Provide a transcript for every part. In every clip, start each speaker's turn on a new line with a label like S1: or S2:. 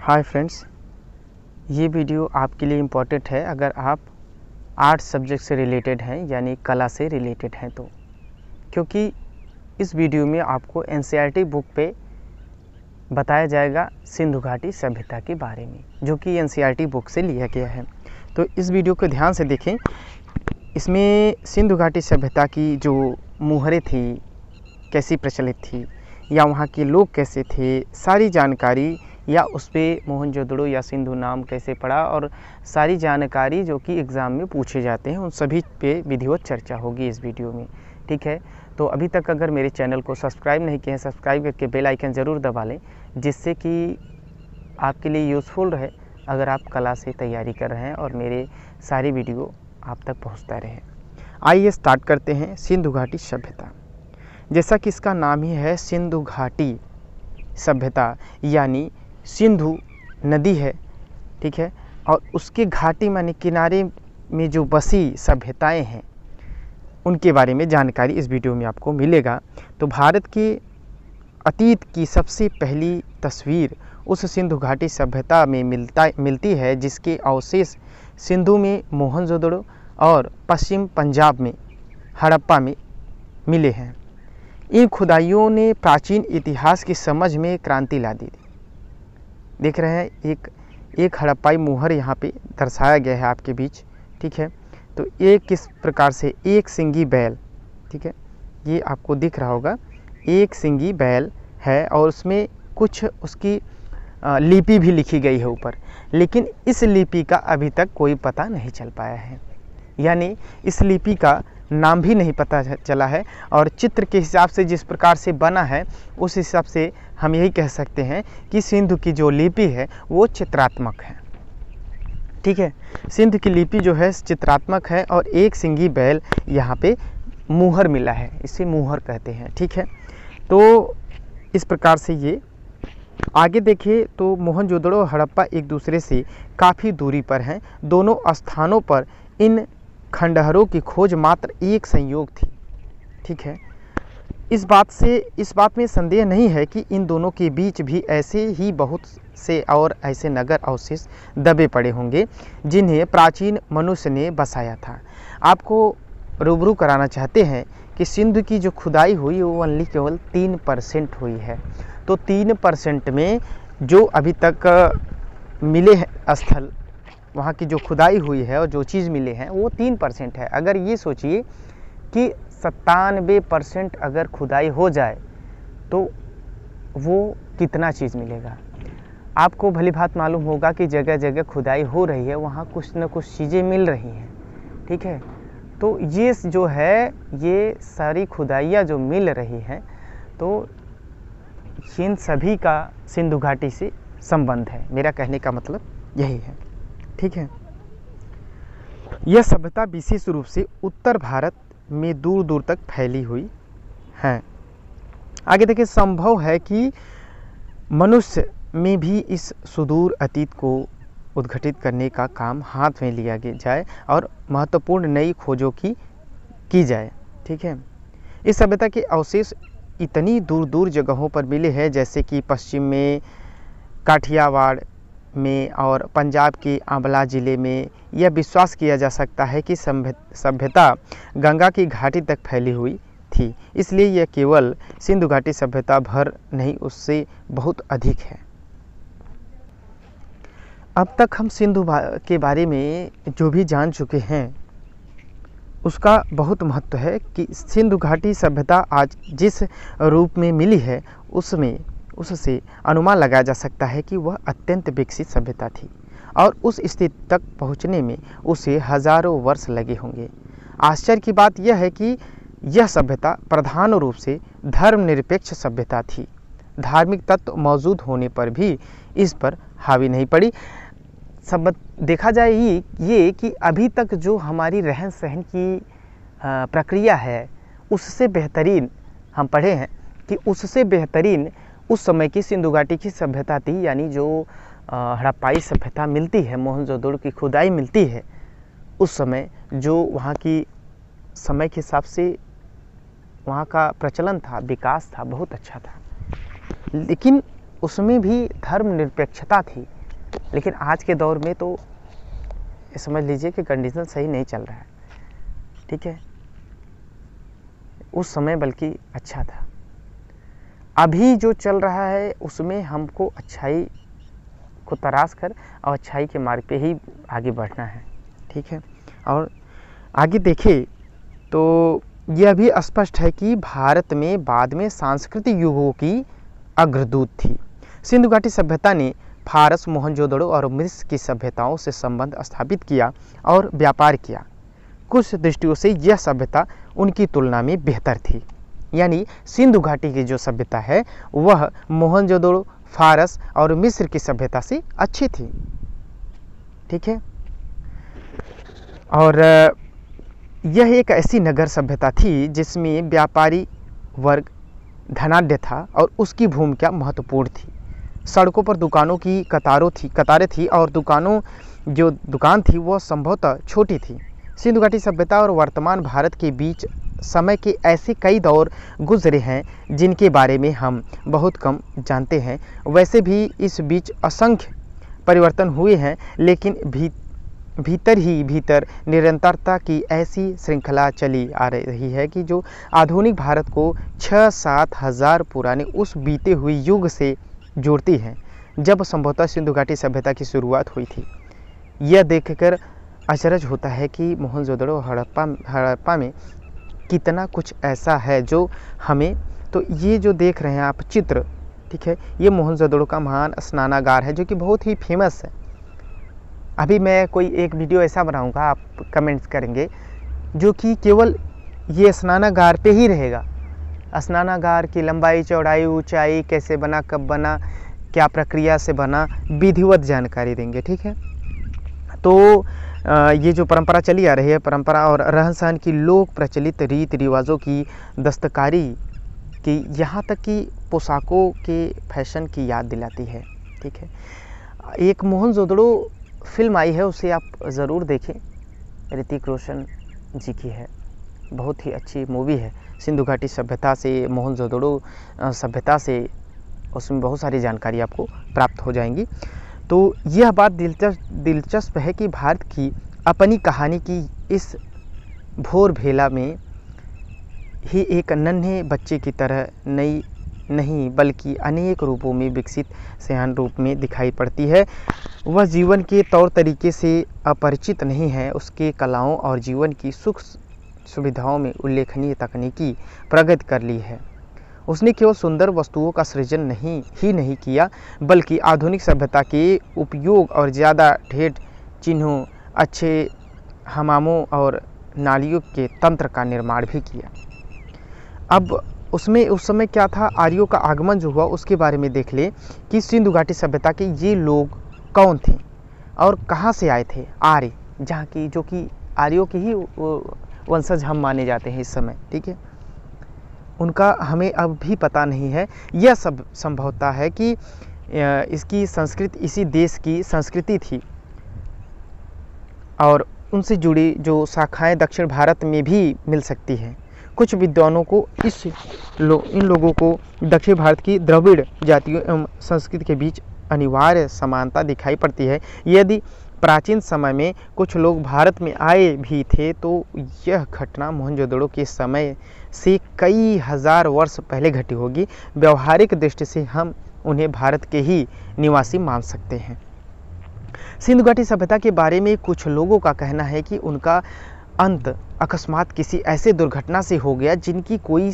S1: Hi friends, ये video आपके लिए इम्पोर्टेंट है। अगर आप आर्ट सब्जेक्ट से रिलेटेड हैं, यानी कला से रिलेटेड हैं तो क्योंकि इस वीडियो में आपको एन बुक पे बताया जाएगा सिंधु घाटी सभ्यता के बारे में, जो कि एन बुक से लिया गया है। तो इस वीडियो को ध्यान से देखें। इसमें सिंधु घाटी सभ्यता की जो मुहरें थी, कैसी प्रचलित थी या वहाँ के लोग कैसे थे, सारी जानकारी या उस पर मोहनजोदड़ो या सिंधु नाम कैसे पड़ा और सारी जानकारी जो कि एग्ज़ाम में पूछे जाते हैं, उन सभी पे विधिवत चर्चा होगी इस वीडियो में, ठीक है? तो अभी तक अगर मेरे चैनल को सब्सक्राइब नहीं किए हैं, सब्सक्राइब करके बेल आइकन ज़रूर दबा लें, जिससे कि आपके लिए यूज़फुल रहे, अगर आप कला से तैयारी कर रहे हैं और मेरे सारी वीडियो आप तक पहुँचता रहे। आइए स्टार्ट करते हैं सिंधु घाटी सभ्यता। जैसा कि इसका नाम ही है सिंधु घाटी सभ्यता, यानी सिंधु नदी है, ठीक है? और उसके घाटी माने किनारे में जो बसी सभ्यताएँ हैं, उनके बारे में जानकारी इस वीडियो में आपको मिलेगा। तो भारत के अतीत की सबसे पहली तस्वीर उस सिंधु घाटी सभ्यता में मिलता, मिलती है, जिसके अवशेष सिंधु में मोहनजोदड़ो और पश्चिम पंजाब में हड़प्पा में मिले हैं। इन खुदाइयों ने प्राचीन इतिहास की समझ में क्रांति ला दी थी। देख रहे हैं, एक एक हड़प्पाई मुहर यहाँ पे दर्शाया गया है आपके बीच, ठीक है? तो ये किस प्रकार से, एक सिंगी बैल, ठीक है? ये आपको दिख रहा होगा, एक सिंगी बैल है और उसमें कुछ उसकी लिपि भी लिखी गई है ऊपर, लेकिन इस लिपि का अभी तक कोई पता नहीं चल पाया है। यानी इस लिपि का नाम भी नहीं पता चला है और चित्र के हिसाब से जिस प्रकार से बना है, उस हिसाब से हम यही कह सकते हैं कि सिंधु की जो लिपि है, वो चित्रात्मक है। ठीक है? सिंधु की लिपि जो है, चित्रात्मक है और एक सिंगी बैल यहाँ पे मुहर मिला है, इसे मुहर कहते हैं। ठीक है? तो इस प्रकार से ये, आगे देखिए तो मोहनजोदड़ो हड़प्पा एक दूसरे से काफ़ी दूरी पर हैं। दोनों स्थानों पर इन खंडहरों की खोज मात्र एक संयोग थी। ठीक है? इस बात से, इस बात में संदेह नहीं है कि इन दोनों के बीच भी ऐसे ही बहुत से और ऐसे नगर अवशेष दबे पड़े होंगे, जिन्हें प्राचीन मनुष्य ने बसाया था। आपको रूबरू कराना चाहते हैं कि सिंधु की जो खुदाई हुई, वो ओनली केवल तीन परसेंट हुई है। तो तीन परसेंट में जो अभी तक मिले हैं स्थल वहाँ की जो खुदाई हुई है और जो चीज़ मिले हैं, वो तीन परसेंट है। अगर ये सोचिए कि सत्तानवे परसेंट अगर खुदाई हो जाए तो वो कितना चीज़ मिलेगा? आपको भली बात मालूम होगा कि जगह जगह खुदाई हो रही है, वहाँ कुछ न कुछ चीज़ें मिल रही हैं, ठीक है? तो ये जो है, ये सारी खुदाइयाँ जो मिल रही हैं तो इन सभी का सिंधु घाटी से संबंध है। मेरा कहने का मतलब यही है। ठीक है? यह सभ्यता विशेष रूप से उत्तर भारत में दूर दूर तक फैली हुई है। आगे देखिए, संभव है कि मनुष्य में भी इस सुदूर अतीत को उद्घटित करने का काम हाथ में लिया जाए और महत्वपूर्ण नई खोजों की की जाए। ठीक है? इस सभ्यता के अवशेष इतनी दूर दूर जगहों पर मिले हैं, जैसे कि पश्चिम में काठियावाड़ में और पंजाब के आंवला ज़िले में यह विश्वास किया जा सकता है कि सभ्यता गंगा की घाटी तक फैली हुई थी। इसलिए यह केवल सिंधु घाटी सभ्यता भर नहीं, उससे बहुत अधिक है। अब तक हम सिंधु के बारे में जो भी जान चुके हैं, उसका बहुत महत्व है कि सिंधु घाटी सभ्यता आज जिस रूप में मिली है, उसमें उससे अनुमान लगाया जा सकता है कि वह अत्यंत विकसित सभ्यता थी और उस स्थिति तक पहुँचने में उसे हज़ारों वर्ष लगे होंगे। आश्चर्य की बात यह है कि यह सभ्यता प्रधान रूप से धर्मनिरपेक्ष सभ्यता थी। धार्मिक तत्व मौजूद होने पर भी इस पर हावी नहीं पड़ी। सब देखा जाए ये ये कि अभी तक जो हमारी रहन सहन की प्रक्रिया है, उससे बेहतरीन हम पढ़े हैं कि उससे बेहतरीन उस समय की सिंधु घाटी की सभ्यता थी, यानी जो हड़प्पाई सभ्यता मिलती है, मोहनजोदड़ो की खुदाई मिलती है, उस समय जो वहाँ की समय के हिसाब से वहाँ का प्रचलन था, विकास था, बहुत अच्छा था। लेकिन उसमें भी धर्मनिरपेक्षता थी। लेकिन आज के दौर में तो समझ लीजिए कि कंडीशन सही नहीं चल रहा है। ठीक है? उस समय बल्कि अच्छा था। अभी जो चल रहा है, उसमें हमको अच्छाई को तराश कर और अच्छाई के मार्ग पे ही आगे बढ़ना है, ठीक है? और आगे देखें तो यह भी स्पष्ट है कि भारत में बाद में सांस्कृतिक युगों की अग्रदूत थी। सिंधु घाटी सभ्यता ने फारस, मोहनजोदड़ो और मिस्र की सभ्यताओं से संबंध स्थापित किया और व्यापार किया। कुछ दृष्टियों से यह सभ्यता उनकी तुलना में बेहतर थी। यानी सिंधु घाटी की जो सभ्यता है, वह मोहनजोदड़ो, फारस और मिस्र की सभ्यता से अच्छी थी। ठीक है? और यह एक ऐसी नगर सभ्यता थी जिसमें व्यापारी वर्ग धनाढ़ था और उसकी भूमिका महत्वपूर्ण थी। सड़कों पर दुकानों की कतारों थी, कतारें थी और दुकानों, जो दुकान थी वह संभवतः छोटी थी। सिंधु घाटी सभ्यता और वर्तमान भारत के बीच समय के ऐसे कई दौर गुजरे हैं, जिनके बारे में हम बहुत कम जानते हैं। वैसे भी इस बीच असंख्य परिवर्तन हुए हैं, लेकिन भी, भीतर ही भीतर निरंतरता की ऐसी श्रृंखला चली आ रही है कि जो आधुनिक भारत को छः सात हज़ार पुराने उस बीते हुए युग से जोड़ती है, जब संभवतः सिंधु घाटी सभ्यता की शुरुआत हुई थी। यह देखकर अचरज होता है कि मोहनजोदड़ो हड़प्पा हड़प्पा में कितना कुछ ऐसा है जो हमें तो ये जो देख रहे हैं आप चित्र, ठीक है, ये मोहनजोदड़ो का महान स्नानागार है जो कि बहुत ही फ़ेमस है। अभी मैं कोई एक वीडियो ऐसा बनाऊँगा, आप कमेंट्स करेंगे, जो कि केवल ये स्नानागार पे ही रहेगा। स्नानागार की लंबाई, चौड़ाई, ऊंचाई, कैसे बना, कब बना, क्या प्रक्रिया से बना, विधिवत जानकारी देंगे, ठीक है? तो ये जो परंपरा चली आ रही है, परंपरा और रहन सहन की लोक प्रचलित रीति रिवाजों की दस्तकारी की यहाँ तक कि पोशाकों के फ़ैशन की याद दिलाती है, ठीक है? एक मोहन जोदड़ो फ़िल्म आई है, उसे आप ज़रूर देखें। ऋतिक रोशन जी की है। बहुत ही अच्छी मूवी है। सिंधु घाटी सभ्यता से, मोहन जोदड़ो सभ्यता से उसमें बहुत सारी जानकारी आपको प्राप्त हो जाएँगी। तो यह बात दिलचस्प दिलचस्प है कि भारत की अपनी कहानी की इस भोर भेला में ही एक नन्हे बच्चे की तरह नई, नहीं, बल्कि अनेक रूपों में विकसित सयान रूप में दिखाई पड़ती है। वह जीवन के तौर तरीके से अपरिचित नहीं है। उसके कलाओं और जीवन की सुख सुविधाओं में उल्लेखनीय तकनीकी प्रगति कर ली है। उसने केवल सुंदर वस्तुओं का सृजन नहीं, ही नहीं किया, बल्कि आधुनिक सभ्यता के उपयोग और ज़्यादा ढेर चिन्हों, अच्छे हमामों और नालियों के तंत्र का निर्माण भी किया। अब उसमें, उस समय क्या था? आर्यों का आगमन जो हुआ, उसके बारे में देख ले कि सिंधु घाटी सभ्यता के ये लोग कौन थे और कहाँ से आए थे? आर्य, जहाँ की, जो कि आर्यों के ही वंशज हम माने जाते हैं इस समय, ठीक है? उनका हमें अब भी पता नहीं है। यह सब संभवता है कि इसकी संस्कृति इसी देश की संस्कृति थी। और उनसे जुड़ी जो शाखाएँ दक्षिण भारत में भी मिल सकती हैं। कुछ विद्वानों को इस लो, इन लोगों को दक्षिण भारत की द्रविड़ जातियों एवं संस्कृति के बीच अनिवार्य समानता दिखाई पड़ती है। यदि प्राचीन समय में कुछ लोग भारत में आए भी थे तो यह घटना मोहनजोदड़ो के समय से कई हज़ार वर्ष पहले घटी होगी। व्यवहारिक दृष्टि से हम उन्हें भारत के ही निवासी मान सकते हैं। सिंधु घाटी सभ्यता के बारे में कुछ लोगों का कहना है कि उनका अंत अकस्मात किसी ऐसे दुर्घटना से हो गया जिनकी कोई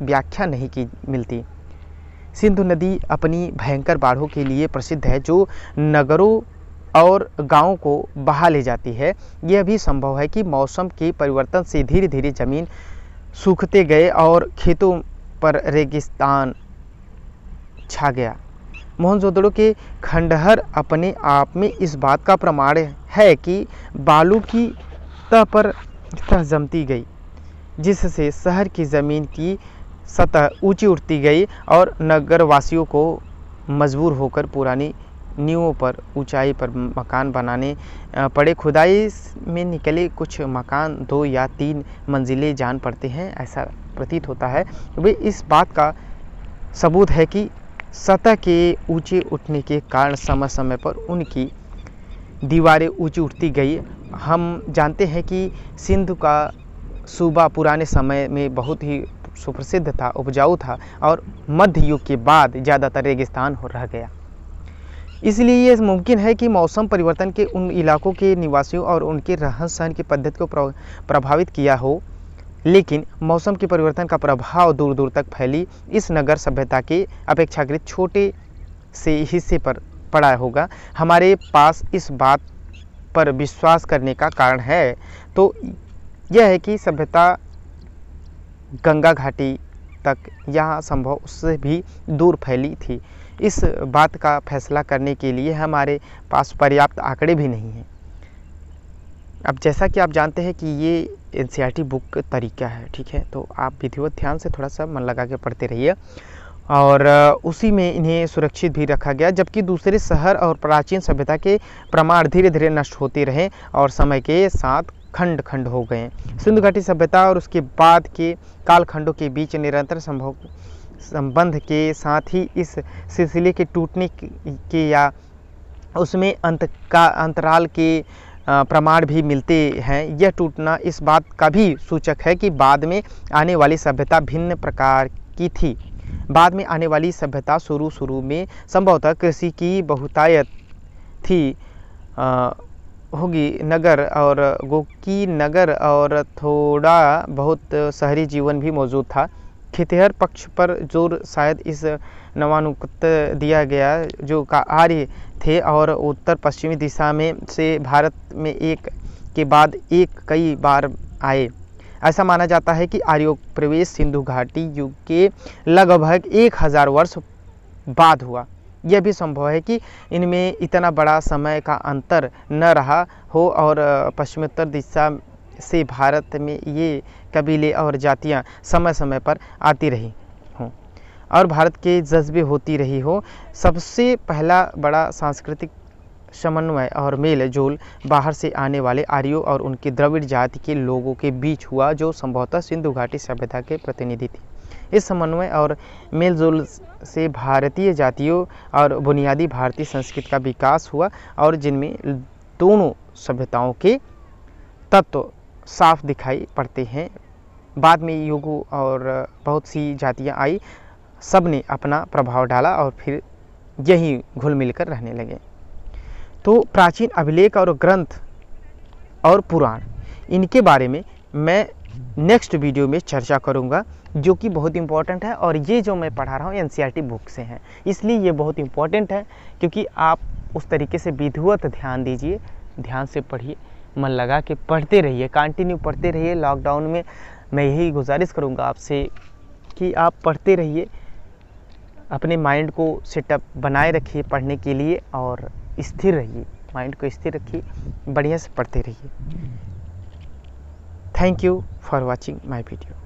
S1: व्याख्या नहीं की मिलती। सिंधु नदी अपनी भयंकर बाढ़ों के लिए प्रसिद्ध है, जो नगरों और गाँवों को बहा ले जाती है। यह भी संभव है कि मौसम के परिवर्तन से धीरे धीरे ज़मीन सूखते गए और खेतों पर रेगिस्तान छा गया। मोहनजोदड़ो के खंडहर अपने आप में इस बात का प्रमाण है कि बालू की तह पर तह जमती गई, जिससे शहर की ज़मीन की सतह ऊँची उठती गई और नगरवासियों को मजबूर होकर पुरानी नींवों पर, ऊंचाई पर मकान बनाने पड़े खुदाई में निकले कुछ मकान दो या तीन मंजिलें जान पड़ते हैं, ऐसा प्रतीत होता है। वे इस बात का सबूत है कि सतह के ऊँचे उठने के कारण समय समय पर उनकी दीवारें ऊँची उठती गई। हम जानते हैं कि सिंधु का सूबा पुराने समय में बहुत ही सुप्रसिद्ध था, उपजाऊ था और मध्य युग के बाद ज़्यादातर रेगिस्तान हो रह गया। इसलिए ये मुमकिन है कि मौसम परिवर्तन के उन इलाकों के निवासियों और उनके रहन सहन की पद्धति को प्रभावित किया हो। लेकिन मौसम के परिवर्तन का प्रभाव दूर दूर तक फैली इस नगर सभ्यता के अपेक्षाकृत छोटे से हिस्से पर पड़ा होगा। हमारे पास इस बात पर विश्वास करने का कारण है। तो यह है कि सभ्यता गंगा घाटी तक यहाँ संभव उससे भी दूर फैली थी। इस बात का फैसला करने के लिए हमारे पास पर्याप्त आंकड़े भी नहीं हैं। अब जैसा कि आप जानते हैं कि ये एन बुक तरीका है, ठीक है? तो आप विधिवत ध्यान से थोड़ा सा मन लगा के पढ़ते रहिए। और उसी में इन्हें सुरक्षित भी रखा गया, जबकि दूसरे शहर और प्राचीन सभ्यता के प्रमाण धीरे धीरे नष्ट होते रहे और समय के साथ खंड खंड हो गए। सिंधु घाटी सभ्यता और उसके बाद के कालखंडों के बीच निरंतर संभव संबंध के साथ ही इस सिलसिले के टूटने के या उसमें अंत का, अंतराल के प्रमाण भी मिलते हैं। यह टूटना इस बात का भी सूचक है कि बाद में आने वाली सभ्यता भिन्न प्रकार की थी। बाद में आने वाली सभ्यता शुरू शुरू में संभवतः कृषि की बहुतायत थी। होगी नगर और गोकी नगर और थोड़ा बहुत शहरी जीवन भी मौजूद था। खेतिहर पक्ष पर ज़ोर शायद इस नवानुक्त दिया गया, जो का आर्य थे और उत्तर पश्चिमी दिशा में से भारत में एक के बाद एक कई बार आए। ऐसा माना जाता है कि आर्यो प्रवेश सिंधु घाटी युग के लगभग एक हज़ार वर्ष बाद हुआ। यह भी संभव है कि इनमें इतना बड़ा समय का अंतर न रहा हो और पश्चिमोत्तर दिशा से भारत में ये कबीले और जातियाँ समय समय पर आती रही हों। और भारत के जज्बे होती रही हो, सबसे पहला बड़ा सांस्कृतिक समन्वय और मेल जोल बाहर से आने वाले आर्यों और उनकी द्रविड़ जाति के लोगों के बीच हुआ, जो संभवतः सिंधु घाटी सभ्यता के प्रतिनिधि थे। इस समन्वय और मेल जोल से भारतीय जातियों और बुनियादी भारतीय संस्कृति का विकास हुआ और जिनमें दोनों सभ्यताओं के तत्व साफ़ दिखाई पड़ते हैं। बाद में युगों और बहुत सी जातियाँ आई। सबने अपना प्रभाव डाला और फिर यही घुल मिल कर रहने लगे। तो प्राचीन अभिलेख और ग्रंथ और पुराण, इनके बारे में मैं नेक्स्ट वीडियो में चर्चा करूँगा, जो कि बहुत इंपॉर्टेंट है और ये जो मैं पढ़ा रहा हूँ एन बुक से हैं। इसलिए ये बहुत इंपॉर्टेंट है, क्योंकि आप उस तरीके से विधिवत ध्यान दीजिए, ध्यान से पढ़िए। मन लगा के पढ़ते रहिए कंटिन्यू पढ़ते रहिए। लॉकडाउन में मैं यही गुजारिश करूँगा आपसे कि आप पढ़ते रहिए, अपने माइंड को सेटअप बनाए रखिए पढ़ने के लिए और स्थिर रहिए। माइंड को स्थिर रखिए, बढ़िया से पढ़ते रहिए। Thank you for watching my video